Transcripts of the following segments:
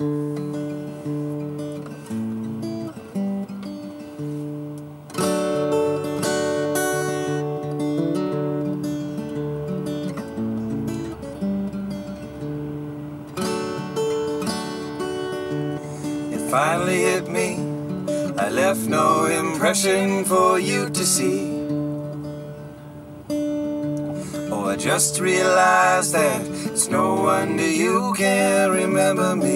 It finally hit me. I left no impression for you to see. Oh, I just realized that it's no wonder you can't remember me.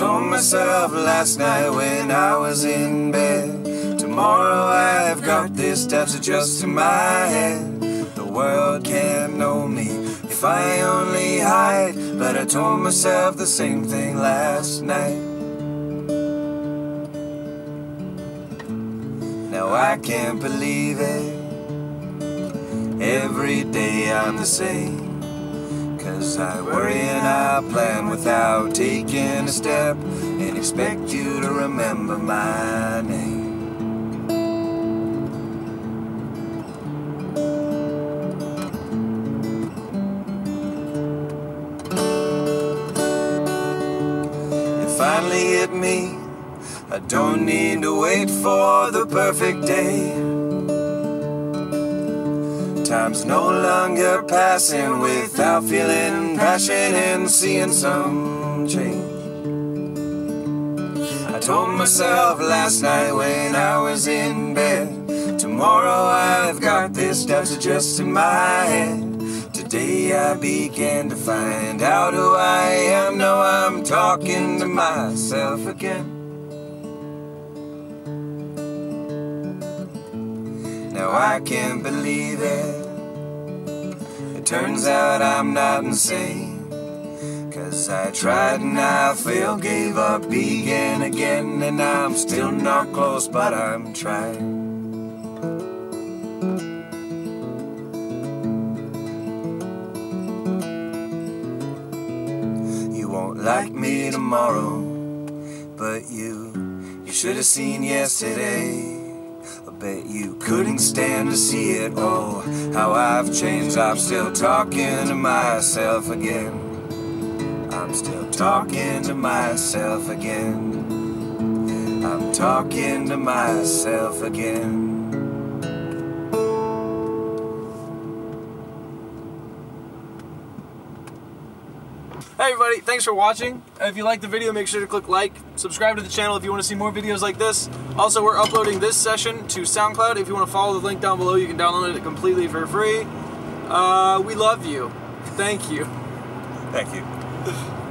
Told myself last night when I was in bed, tomorrow I've got this steps just in my head. The world can't know me if I only hide, but I told myself the same thing last night. Now I can't believe it. Every day I'm the same. Cause I worry and I plan without taking a step and expect you to remember my name. It finally hit me. I don't need to wait for the perfect day. Time's no longer passing without feeling passion and seeing some change. I told myself last night when I was in bed, tomorrow I've got this steps just in my head. Today I began to find out who I am. Now I'm talking to myself again. Now I can't believe it. It turns out I'm not insane. Cause I tried and I failed, gave up, began again, and I'm still not close, but I'm trying. You won't like me tomorrow, but you, you should have seen yesterday. Bet you couldn't stand to see it. Oh, how I've changed. I'm still talking to myself again. I'm still talking to myself again. I'm talking to myself again. Hey everybody, thanks for watching. If you liked the video, make sure to click like, subscribe to the channel if you want to see more videos like this. Also, we're uploading this session to SoundCloud. If you want to follow the link down below, you can download it completely for free. Uh, we love you. Thank you. Thank you.